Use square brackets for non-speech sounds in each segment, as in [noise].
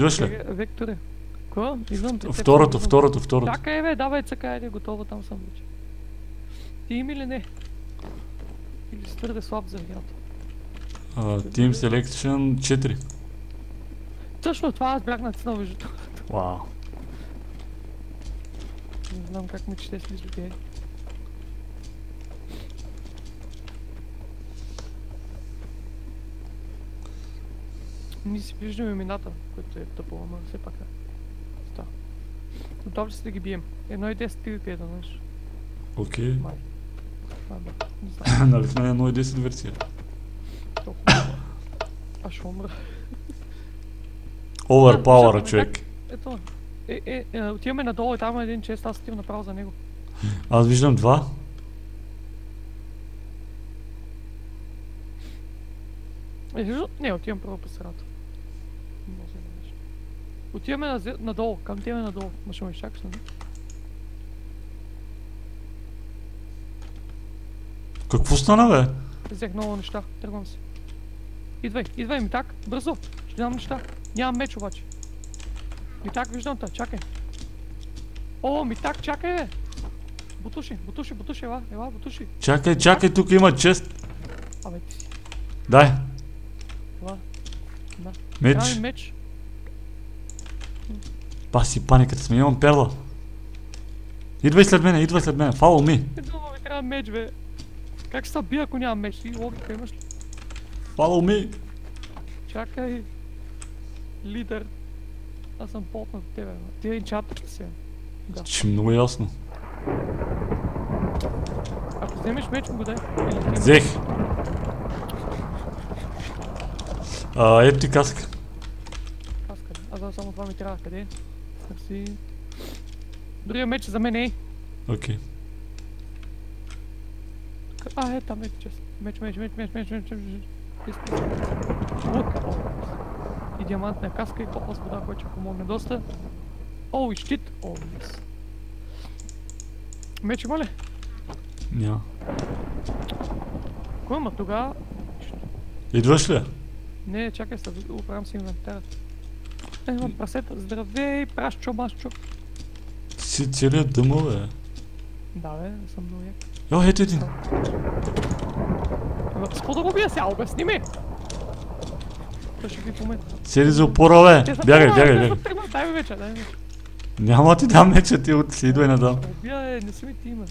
Идваш ли? Е, Векторе. Какво? Идвам теб. Второто, второто, второто. Чакай бе, давай цъка, айде, готово, там съм вече. Ти им или не? Или си твърде слаб за играта? А, Team Selection 4. Точно това аз бях натиснал между Вау. Не знам как ми чете с лизбите. Ние си виждаме имената, което е тъпо, ама все пак е. Ста. Готов ли си да ги бием? Едно и 10 PvP да знаеш. Окей. Май. [clears throat] Нали сме на 1.10 версия. Толкова. Аз ще умра. Overpower, човек. Ето. Е, е, е, отиваме надолу и там има един чест, аз отивам направо за него. Аз виждам два. Е? Не, отивам първо по средата. Не може да нещо. Отиваме надолу, към тебе надолу. Ма ще ме изчакаш, нали? Какво стана, бе? Взех много неща, тръгвам си. Идвай, идвай ми так, бързо. Ще дам неща. Нямам меч обаче. Ми так, виждам те, чакай. О, ми так, чакай бе. Бутуши, бутуши, бутуши, ела, ела, бутуши. Чакай, чакай, тук има чест. Абе ти си, Дай, ела. Да. меч. Ми меч. Паси паниката сме, имам перла. Идвай след мене, идвай след мене. Follow me. Думам, ми трябва меч, бе. Как ще бия, ако нямам меч? Ти логика имаш ли? Follow me. Чакай. Лидер. Аз съм потнат от тебе, бе. Ти е чатът ли си? бе? Да. Че много ясно. Ако вземеш меч, ми го дай. Взех. А, ето ти каска. Къде? Аз само това ми трябва. Къде? Мерси. Другия меч е за мен, ей. Окей. К- А, е, там е чест. Меч, меч, меч, меч, меч, меч, меч, меч. И диамантна каска и копа с вода, който ще помогне доста. О, и щит. О, yes. Меч има ли? Няма. Кой има тогава? Идваш ли? Не, чакай се, да оправям си инвентара. Е, имам прасета. Здравей, прашчо, масчо. Ти си целият дъма, бе. Да, бе, съм много як. Йо, ето един. С какво да го бия сега? Обясни ми! Той ще ви помета. Седи за опора, бе. Бягай, бягай, бягай. Дай ми вече, дай ми вече. Няма ти дам меча, ти от идвай надам. Убия, е, не си ми ти има.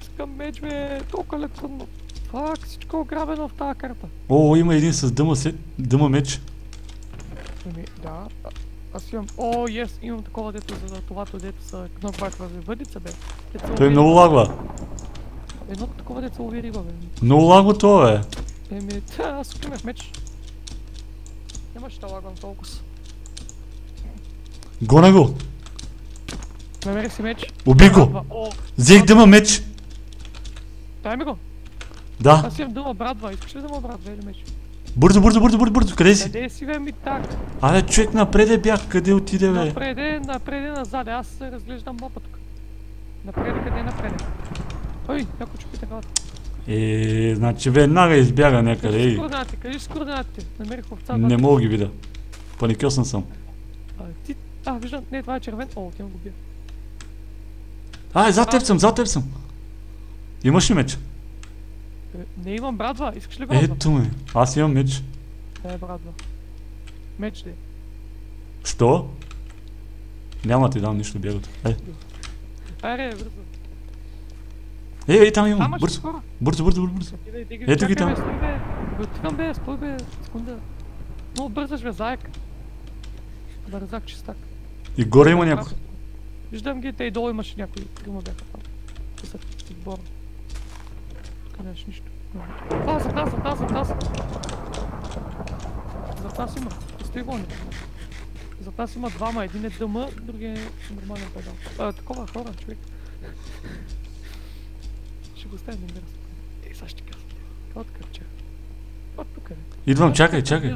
Искам меч, бе, толкова електронно. Фак, всичко е ограбено в тази карта. О, има един с дъма, се... дъма меч. Еми, да. а- Аз имам... О, ес, имам такова дето за това, дето са кнопбайтва въдица, бе. Дето Той лови много лагва. Едно такова дето лови риба, бе. Много лагва това, бе. Еми, та, аз тук имах меч. Нямаше да лагам толкова. с. Гоня го. Намери си меч. Уби го. Взех дъма меч. дай ми го. Да. Аз имам дъма брадва. Искаш ли дъма брадва или меч? Бързо, бързо, бързо, бързо, бързо. Къде си? Къде си, бе, ми так? Абе, човек напреде бях. Къде отиде, бе? Напреде, напреде, назад. Аз разглеждам мапа тук. Напреде, къде напреде? Ой, някой чупи така. Е, значи веднага избяга някъде. Кажи с Ей, координати, кажи с координатите. Намерих овца. не мога ги видя. Паникьосан съм. А, ти... А, виждам, не, това е червен. О, отивам го бия. А, зад теб съм, зад теб съм. Имаш ли меч? Е, Не имам брадва, искаш ли брадва? Ето ме. Аз имам меч. Не е брадва. Меч ли? Що? Няма да ти дам нищо бягато. Е, Аре, бързо. е, е, там имам. Бързо, бързо, бързо, бързо, Ето ги там. Стой, бе. Стой бе, секунда. Много бързаш бе, заек. Бързак, чистак. И горе има някой. Виждам ги, те и долу имаше някои. Трима бяха там. Те са отбор. Тук нямаш нищо. А, зад нас, зад нас, зад нас. Зад нас има. Стой гони. Зад нас има двама. Един е дъма, другия е нормален педал. А, такова хора, човек. Ще го оставим да Ей, сега ще кажа. От кърча. От тук е. Идвам, чакай, чакай.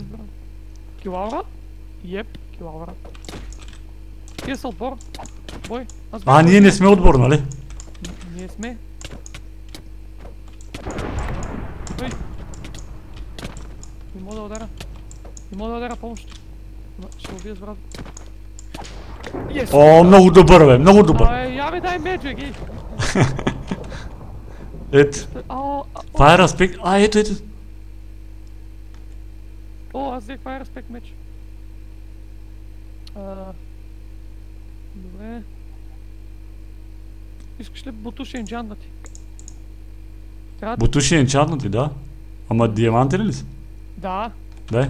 Килаура? Еп, килаура. Тия са отбор. Бой, аз А, ние не сме отбор, нали? Ние сме. Ей! Не мога да удара. Не мога да удара помощ. Ще убия с брат. Yes! О, много добър, бе, много добър. Абе, я ми дай меч, бе! [laughs] Ето, а, това е. А, ето, ето. О, аз взех Fire Respect меч. А, добре. Искаш ли бутуши енджаннати? Трябва така. Бутуши е енчантнати, да. Ама диаманти ли са? Да. Дай.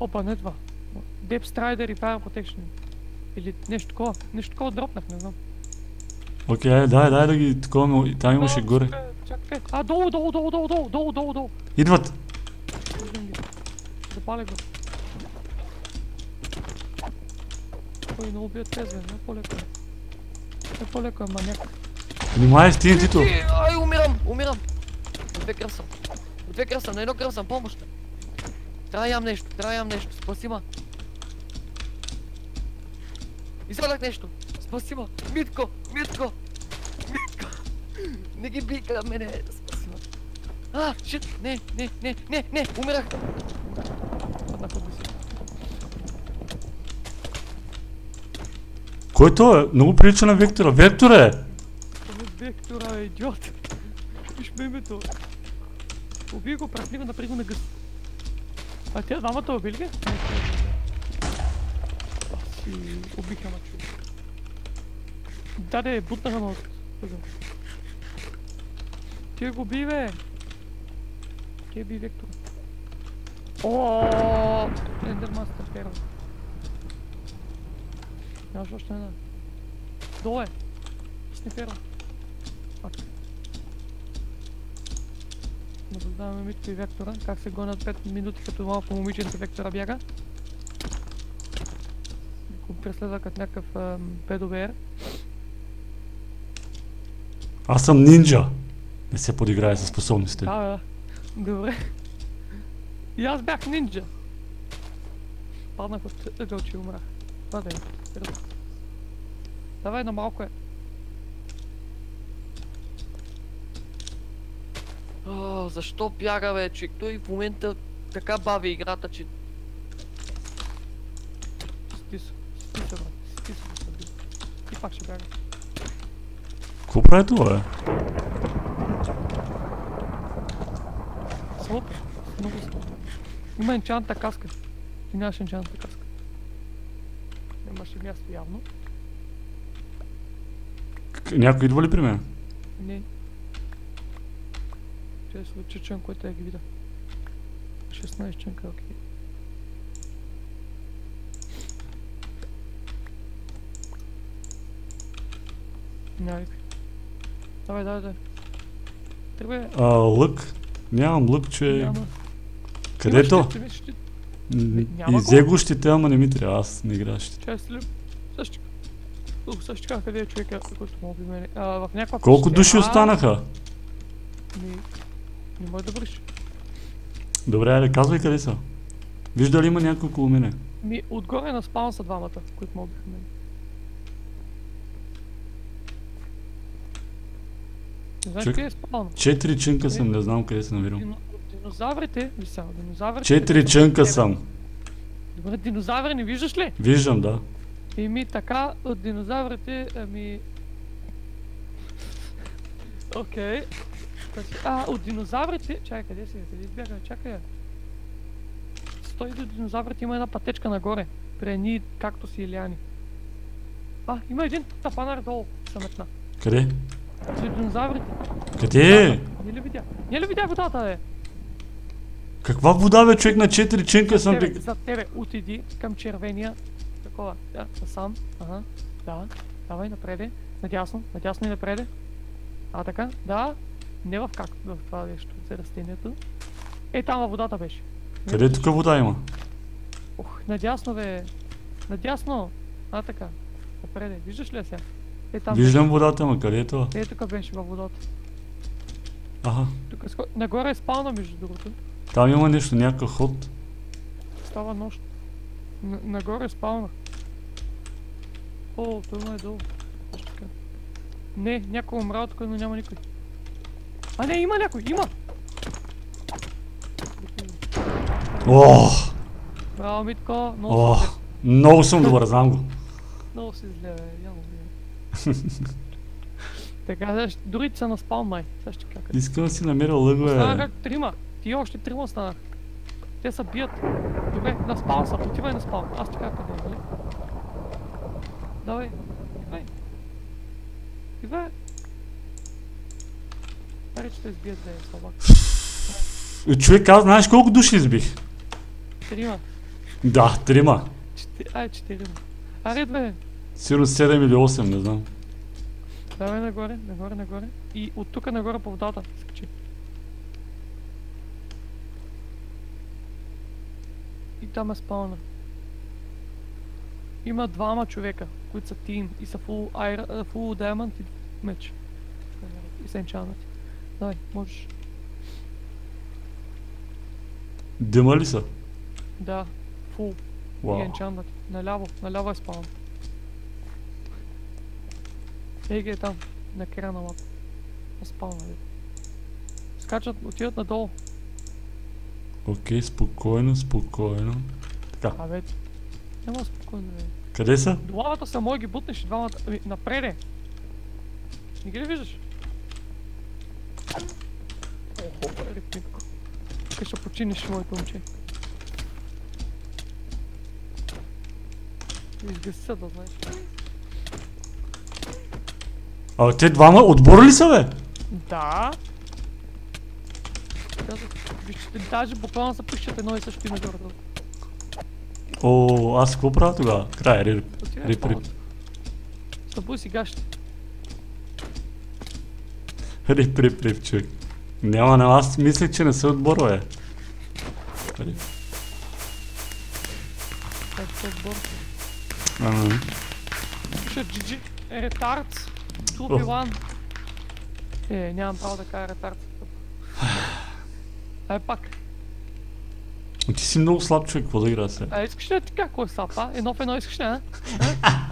Опа, не това. Deep Strider и Fire Protection. Или нещо такова. Нещо такова дропнах, не знам. Окей, okay, дай, дай да ги такова, но там имаше горе. Чакай, а долу, долу, долу, долу, долу, долу, долу, долу. Идват. Запаля го. Той не убият тези, не по-леко. Не по-леко е маняк. Внимай с TNT-то. Ти, Ай, умирам, умирам. От две кръв съм. От две кръв съм, на едно кръв съм, помощ. Трябва да ям нещо, трябва да ям нещо, спаси ма. Извадах нещо, спаси ма. Митко, Митко, Митко. Не ги бика мене, спаси ма. А, шит, не, не, не, не, не, умирах. Паднах от високо. Кой то е? Много прилича на Вектора. Вектора е! Е е идиот. Виж ме името. Убий го, прахни го, напри го на гъс. А те двамата убили ли? Не. Аз си убиха ма човек. Даде, бутнаха ме от. Ти го би, бе! Ти би Вектора. О, Ендермастър перва. Нямаш още една. Долу е. Пак. Наблюдаваме Митко и Вектора, как се гонят 5 минути, като малко момиченце Вектора бяга. Го преследва като някакъв ПДВР. Аз съм нинджа. Не се подиграе със способностите. Да, да. Добре. И аз бях нинджа. Паднах от ъгълче и умрах. Това да е. Давай на малко е. О, защо бяга, бе, човек? Той в момента така бави играта, че... Спи се. Спи се. Спи бие. И пак ще бяга. Какво прави това, е? Слоп. Много слоп. Има енчанта каска. Ти нямаш енчанта каска. Нямаше място явно. Някой идва ли при мен? Не. Ще се случи чуем, който я ги видя. 16 ченка, окей. Няма никой. Давай, давай, давай. Тръгвай. А, лък. Нямам лък, че... Няма. Къде Имаш то? щит, имаш щит. М, няма И го. щита, ама не ми трябва. Аз не играя щит. Чай. Също. О, също така, къде е човека, който мога би мене? А, в някаква Колко души останаха? Не може да върши. Добре, айде, казвай къде са. Вижда ли има някой около мене? Ми, отгоре на спаун са двамата, които могат да мен. Не знаеш Чак- къде е спаун? Четири чънка съм, не знам къде се намирам. Динозаврите, ви сега, динозаврите... Четири чънка съм. Добре, динозаври не виждаш ли? Виждам, да. Еми така, от динозаврите, ами... Окей. Значи, А, от динозаврите... Чакай, къде си? Къде избяга? Чакай. Стой до динозаврите, има една пътечка нагоре. При едни както си иляни. А, има един тапанар долу, съметна. Къде? След динозаврите. Къде? Не ли видя? Не ли видя водата, бе? Каква вода, бе, човек на четири чънка съм ти... за тебе отиди към червения. Такова. Да, сам. Ага. Да. Давай напреде. Надясно. Надясно и напреде. А така. Да. Не в как. В това нещо. За растението. Е, там във водата беше. Къде тук вода има? Ох, надясно бе. Надясно. А така. Напреде. Виждаш ли я сега? Е, там Виждам водата, ама къде е това? беше. Е, тук беше във водата. Аха. Тук е. Нагоре е спална, между другото. Там има нещо, някакъв ход. Става нощ. Н- нагоре спална. О, той има е долу. Не, някой умрал тук, но няма никой. А не, има някой, има! О, Браво, Митко. Много о, си зле. много съм добър, знам го. [laughs] Много си зле, бе. Ямо бе. [laughs] Така, дори са на спаун май. Сега ще кака. Искам да си намеря лъгове. Станаха трима. Ти още трима станах. Те са бият. Добре, на спаун са. Отивай на спаун. Аз ти кажа къде е, нали? Давай. Идвай. Идвай. Аре, че те избият, бе, слабак. Е, Човек, аз знаеш колко души избих? Трима. Да, трима. Чети... Ай, четирима. Аре, бе. Сигурно 7 или 8, не знам. Давай нагоре, нагоре, нагоре. И от тук нагоре по водата. Скачи. И там е спауна. Има двама човека, които са тим и са full, iron, full diamond и меч. И са енчанати. Давай, можеш. Дима ли са? Да. И Вау. енчанати. Наляво, наляво е спаун. Ей ги е там, на края на мапа. На спауна, бе. Скачат, отиват надолу. Окей, спокойно, спокойно. Така, Абе, няма спокойно, бе. къде са? До лавата са мои ги бутнеш двамата. Ами, напреде. Не ги ли виждаш? Тук ще починиш, моето момче. Изгаси се, да знаеш. А, те двама отбор ли са, бе? Да. Вижте, даже буквално се пущат едно и също име горе. О, аз какво правя тогава? Край, рип. Рип, рип. Събуй си гащите. Рип, рип, рип, човек. Няма, не, аз мислех, че не са бе. Рип. Как се отбор. Ага. Пише GG. Ретардс. 2v1. Е, нямам право да кажа ретардс. Ай пак. Ти си много слаб човек, какво да игра сега? А искаш ли кажа кой е сап, а? Едно в едно искаш ли? А? [laughs]